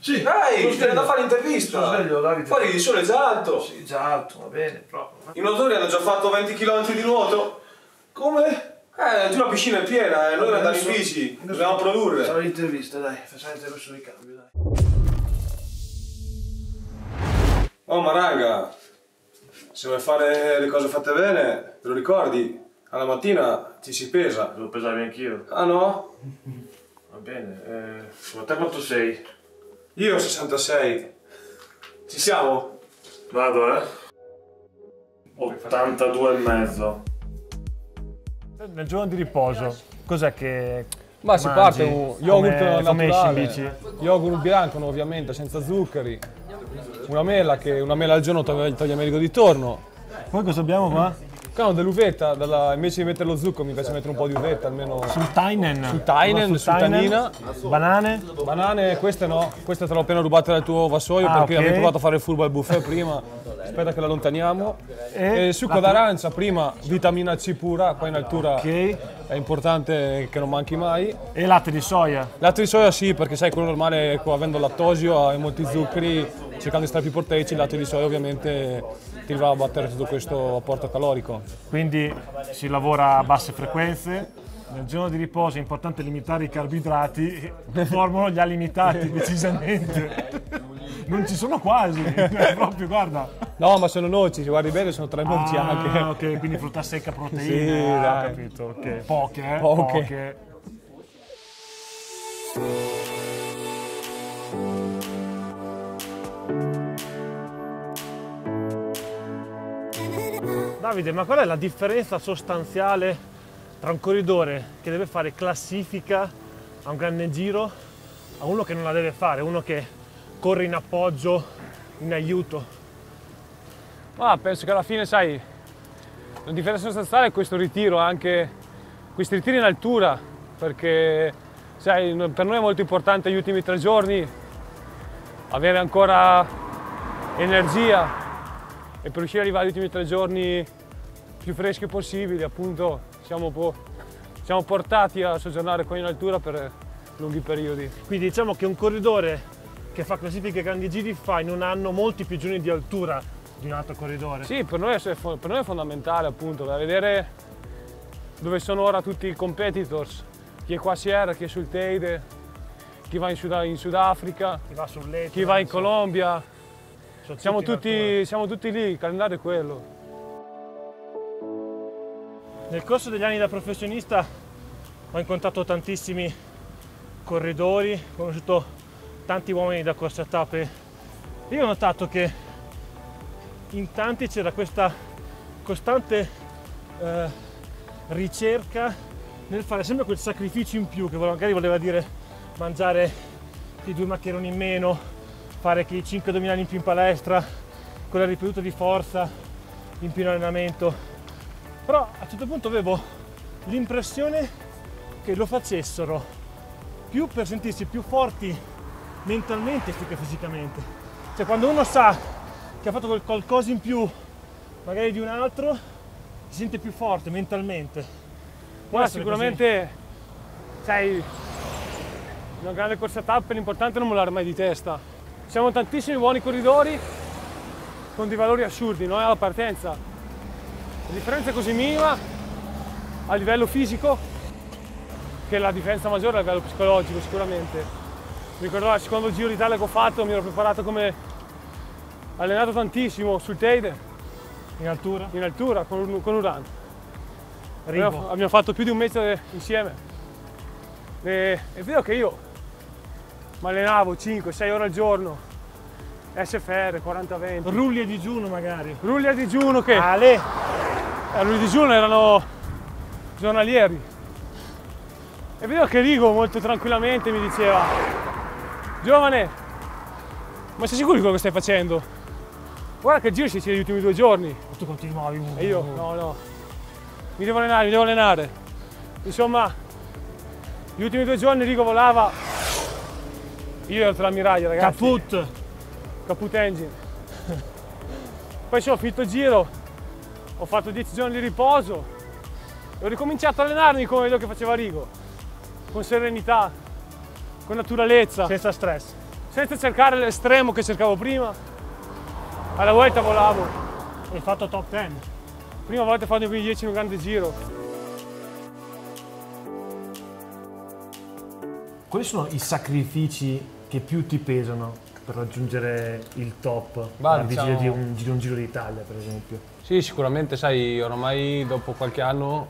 Sì. Dai, ti da fare l'intervista. Sono sveglio, Davide. Fuori il sole è già alto. Sì, già alto, va bene, però. I nuotatori hanno già fatto 20 km di nuoto. Come? Eh, giù la piscina è piena, eh. noi andiamo in bici, dobbiamo produrre. Sarà l'intervista, dai, facciamo l'intervista di cambio, dai. Oh, ma raga, se vuoi fare le cose fatte bene, te lo ricordi? Alla mattina ci si pesa. Devo pesarmi anch'io. Ah no? Va bene. Eh, ma te quanto sei? Io 66. Ci siamo? Vado, eh. 82 e mezzo. Nel giorno di riposo, cos'è che Ma si mangi? parte un yogurt Come- come naturale, bici? yogurt bianco ovviamente, senza zuccheri, una mela, che una mela al giorno toglie, toglie merigo di torno. Poi cosa abbiamo qua? Ho dell'uvetta, della- invece di mettere lo zucchero mi piace mettere un po' di uvetta almeno. Sul Tainen. Sul Tainen, Sul Tanina. Banane? Banane, queste no, queste te l'ho appena rubate dal tuo vassoio Ah, perché ok. avevo provato a fare il furbo al buffet prima. Aspetta che l'allontaniamo. E E succo d'arancia prima, vitamina C pura, qua in altura Ok. è importante che non manchi mai. E latte di soia. Latte di soia sì, perché sai, quello normale, avendo lattosio e molti zuccheri, cercando di stare più proteici, il latte di soia ovviamente ti va a battere tutto questo apporto calorico. Quindi si lavora a basse frequenze. Nel giorno di riposo è importante limitare i carboidrati, formano gli alimentati decisamente. Non ci sono quasi, proprio guarda. No, ma sono noci, se guardi bene sono tre noci Ah, anche. ok, quindi frutta secca, proteine, Sì, ah, dai. capito, ok. Poche, eh? Poche. Poche. Davide, ma qual è la differenza sostanziale tra un corridore che deve fare classifica a un grande giro a uno che non la deve fare, uno che corre in appoggio, in aiuto? Ma penso che alla fine, sai, la differenza sostanziale è questo ritiro, anche questi ritiri in altura, perché sai, per noi è molto importante gli ultimi tre giorni avere ancora energia e per riuscire ad arrivare agli ultimi tre giorni più freschi possibili, appunto, siamo, po- siamo portati a soggiornare qua in altura per lunghi periodi. Quindi diciamo che un corridore che fa classifiche grandi giri fa in un anno molti più giorni di altura di un altro corridore. Sì, per noi, è, per noi è fondamentale appunto, da vedere dove sono ora tutti i competitors, chi è qua a Sierra, chi è sul Teide, chi va in, Sud- in Sudafrica, Chi va sull'Etna, chi va in Colombia, siamo tutti, siamo tutti lì, il calendario è quello. Nel corso degli anni da professionista ho incontrato tantissimi corridori, ho conosciuto tanti uomini da corsa a tappe. Io ho notato che in tanti c'era questa costante eh, ricerca nel fare sempre quel sacrificio in più che magari voleva dire mangiare i due maccheroni in meno, fare che i 5 addominali in più in palestra, con la ripetuta di forza in in allenamento. Però a un certo punto avevo l'impressione che lo facessero più per sentirsi più forti mentalmente che fisicamente. Cioè quando uno sa che ha fatto quel qualcosa in più magari di un altro, si sente più forte mentalmente. Può Ma sicuramente, sai, una grande corsa a tappe l'importante è non mollare mai di testa. Siamo tantissimi buoni corridori con dei valori assurdi, noi alla partenza. La differenza è così minima a livello fisico che la differenza maggiore a livello psicologico sicuramente. Mi ricordo al secondo giro d'Italia che ho fatto, mi ero preparato come allenato tantissimo sul Teide, in altura. in altura, con, con Uran. Rivo. Abbiamo, abbiamo fatto più di un mese insieme. E, è vero che io mi allenavo 5-6 ore al giorno, SFR 40-20, Rulli a digiuno magari. rulli a digiuno che Ale, eh, rulli a digiuno erano giornalieri. È vero che Rigo molto tranquillamente mi diceva, giovane, ma sei sicuro di quello che stai facendo? Guarda che il giro si siede gli ultimi due giorni. tu continuavi E io, no, no, mi devo allenare, mi devo allenare. Insomma, gli ultimi due giorni Rigo volava, io ero tra l'ammiraglia, ragazzi. Caput. Caput engine. Poi sono finito il giro, ho fatto 10 giorni di riposo e ho ricominciato a allenarmi come quello che faceva Rigo, con serenità, con naturalezza, Senza stress. senza cercare l'estremo che cercavo prima. Alla volta volavo. Hai fatto top 10. Prima volta ho fatto i primi 10 in un grande giro. Quali sono i sacrifici che più ti pesano per raggiungere il top Bah, diciamo- di un, di un Giro d'Italia, per esempio? Sì, sicuramente, sai, ormai dopo qualche anno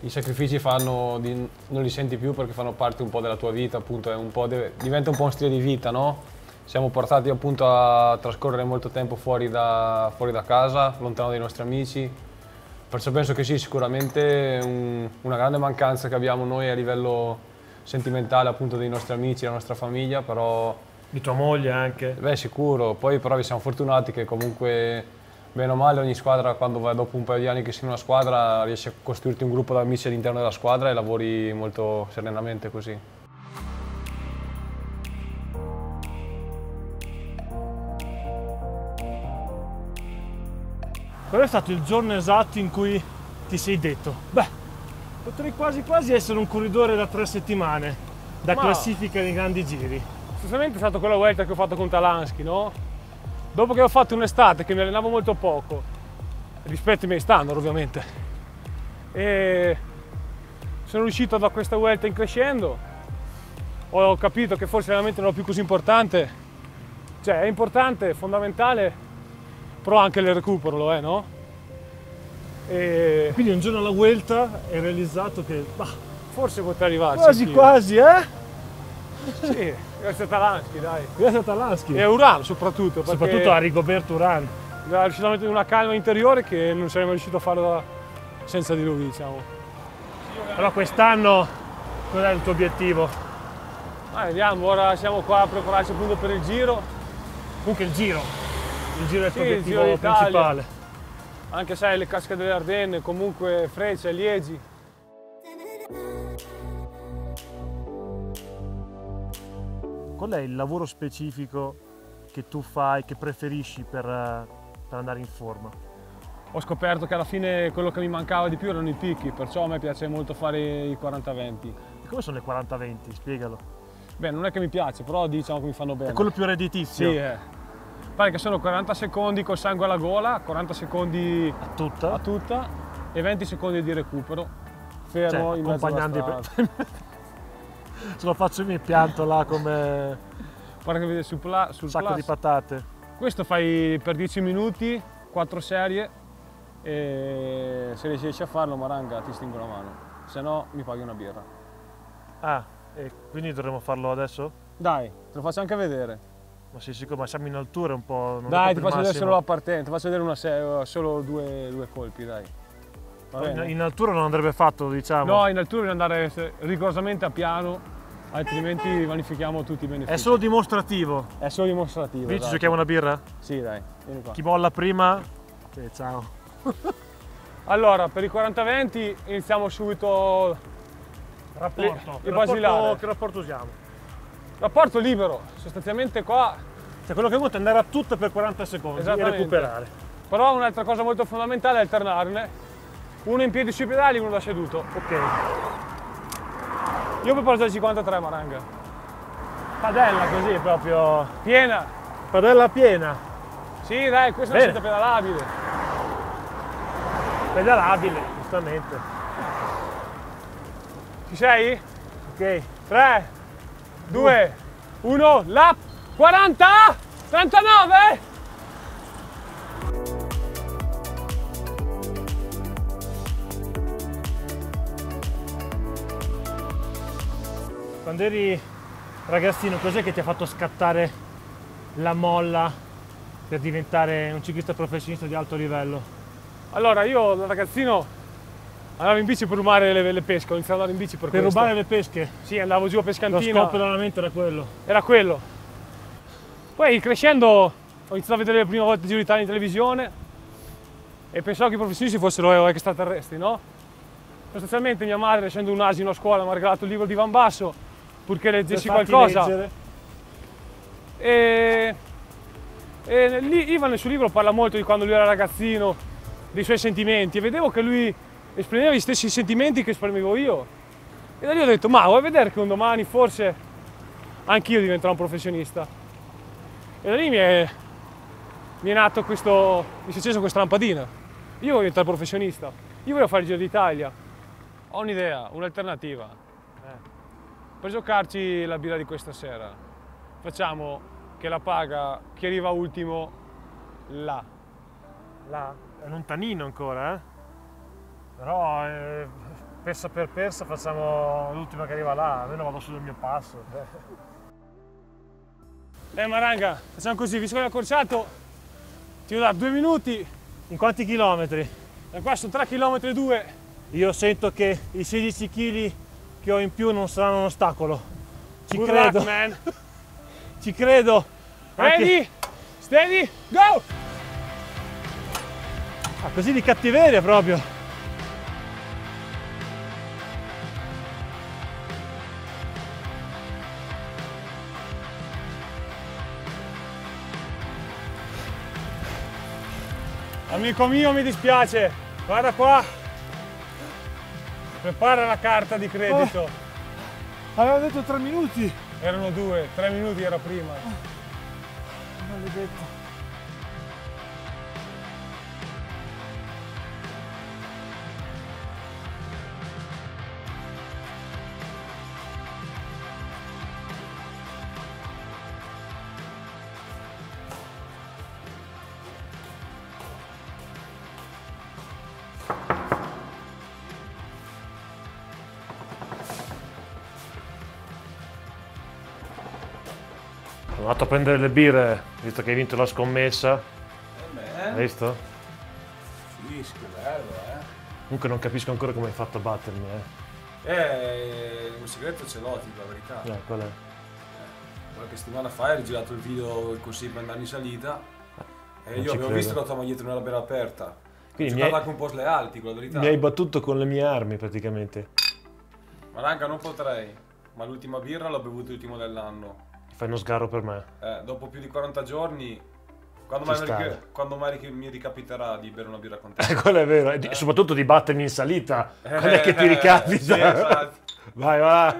i sacrifici fanno di- non li senti più perché fanno parte un po' della tua vita, appunto, è un po' deve- diventa un po' un stile di vita, no? Siamo portati appunto a trascorrere molto tempo fuori da, fuori da casa, lontano dai nostri amici, perciò penso che sì, sicuramente un- una grande mancanza che abbiamo noi a livello sentimentale appunto dei nostri amici, della nostra famiglia, però Di tua moglie anche? Beh, sicuro. Poi però vi siamo fortunati che comunque, bene o male, ogni squadra, quando vai dopo un paio di anni che sei in una squadra, riesci a costruirti un gruppo di amici all'interno della squadra e lavori molto serenamente così. Qual è stato il giorno esatto in cui ti sei detto, beh, potrei quasi quasi essere un corridore da tre settimane, da Ma- classifica nei grandi giri? Sostanzialmente è stata quella vuelta che ho fatto con Talansky, no? Dopo che ho fatto un'estate che mi allenavo molto poco, rispetto ai miei standard ovviamente, e sono riuscito da questa vuelta in crescendo, ho capito che forse l'allenamento non è più così importante, cioè è importante, è fondamentale, però anche il recupero lo è, no? E Quindi un giorno alla Vuelta hai realizzato che, bah, forse potrei arrivarci. quasi quasi, eh? Sì, grazie a Talansky, dai. Grazie a Talansky. E a Uran soprattutto. Soprattutto a Rigoberto. Mi ha riuscito a mettere una calma interiore che non sarei mai riuscito a farlo senza di lui, diciamo. Allora quest'anno qual è il tuo obiettivo? Ma vediamo, ora siamo qua a prepararci appunto per il giro, Comunque il giro. Il giro è il tuo Sì, il obiettivo d'Italia. principale. anche sai le casche delle Ardenne, comunque Freccia, Liegi. Qual è il lavoro specifico che tu fai, che preferisci per, eh, per andare in forma? Ho scoperto che alla fine quello che mi mancava di più erano i picchi, perciò a me piace molto fare i 40-20. E come sono le 40-20? Spiegalo. Beh, non è che mi piace, però diciamo che mi fanno bene. È quello più redditizio Sì, eh. Pare che sono 40 secondi col sangue alla gola, 40 secondi a tutta. a tutta e 20 secondi di recupero. Fermo Cioè, in mezzo alla strada. Se lo faccio io mi pianto là come Guarda che vede sul, pla- sul sacco plus. di patate. Questo fai per 10 minuti, 4 serie e se riesci a farlo Maranga ti stingo la mano, se no mi paghi una birra. Ah, e quindi dovremmo farlo adesso? Dai, te lo faccio anche vedere. Ma sei sicuro? Ma siamo in altura un po'. non dai, ti faccio vedere solo la partenza, ti faccio vedere una solo due, due colpi, dai. In, in altura non andrebbe fatto, diciamo. No, in altura devi andare rigorosamente a piano, altrimenti vanifichiamo tutti i benefici. È solo dimostrativo. È solo dimostrativo. Quindi ci esatto. giochiamo una birra? Sì, dai, vieni qua. Chi molla prima? Sì, ciao. Allora, per i 40-20 iniziamo subito Rapporto. il basilare. Che rapporto usiamo? rapporto libero, sostanzialmente qua Cioè quello che conta è andare a tutto per 40 secondi e recuperare. Però un'altra cosa molto fondamentale è alternarne. Uno in piedi sui pedali, uno da seduto. Ok. Io preparo già il 53 Maranga. Padella così proprio. Piena. Padella piena. Sì, dai, questa è Bene. una scelta pedalabile. Pedalabile, giustamente. Ci sei? Ok. 3, 2, 1, lap 40, 39. Quando eri ragazzino, cos'è che ti ha fatto scattare la molla per diventare un ciclista professionista di alto livello? Allora, io da ragazzino andavo in bici per rubare le, le pesche, ho iniziato ad andare in bici per, Per questo. rubare le pesche? Sì, andavo giù a Lo pescantina. scopo dell'allenamento era quello. era quello. Poi crescendo ho iniziato a vedere le prime volte Giro d'Italia in televisione e pensavo che i professionisti fossero extraterrestri, no? Sostanzialmente mia madre, essendo un asino a scuola, mi ha regalato il libro di Van Basso purché leggessi qualcosa. leggere. E, e lì Ivan nel suo libro parla molto di quando lui era ragazzino, dei suoi sentimenti e vedevo che lui esprimeva gli stessi sentimenti che esprimevo io. E da lì ho detto, ma vuoi vedere che un domani forse anch'io diventerò un professionista? E da lì mi è, mi è nato questo, mi si è acceso questa lampadina. Io voglio diventare professionista, io voglio fare il Giro d'Italia. Ho un'idea, un'alternativa. Eh. Per giocarci la birra di questa sera, facciamo che la paga chi arriva ultimo là. Là, è lontanino ancora, eh? Però eh, persa per persa facciamo l'ultima che arriva là, almeno vado sul mio passo. Eh Maranga, facciamo così, visto che l'ho accorciato, ti dare due minuti, In quanti chilometri? da qua sono 3 km 2. Io sento che i 16 kg che ho in più non saranno un ostacolo. Ci Good credo, luck, man. ci credo. Anche- Ready, steady, go! Ah, così di cattiveria proprio. Amico mio, mi dispiace, guarda qua. Prepara la carta di credito. Aveva detto tre minuti. Erano due, tre minuti era prima. Maledetto. Sono andato a prendere le birre, visto che hai vinto la scommessa. Hai visto? Fischio, bello, eh. Comunque non capisco ancora come hai fatto a battermi, eh. Eh, un segreto ce l'ho, dico la verità. Eh, qual è? Qualche settimana fa hai rigirato il video così per andare in salita. E Non io avevo credo. visto la tua maglietta non era ben aperta. Quindi mi hai, anche un po' sleale, dico la verità. mi hai battuto con le mie armi praticamente. Ma raga, non potrei. Ma l'ultima birra l'ho bevuta l'ultimo dell'anno. Fai uno sgarro per me. Eh, dopo più di 40 giorni, quando mai, mi, quando mai mi ricapiterà di bere una birra con te? Eh, quello è vero. E di- soprattutto di battermi in salita. Quando è che ti ricapita? Sì, esatto. Vai, va.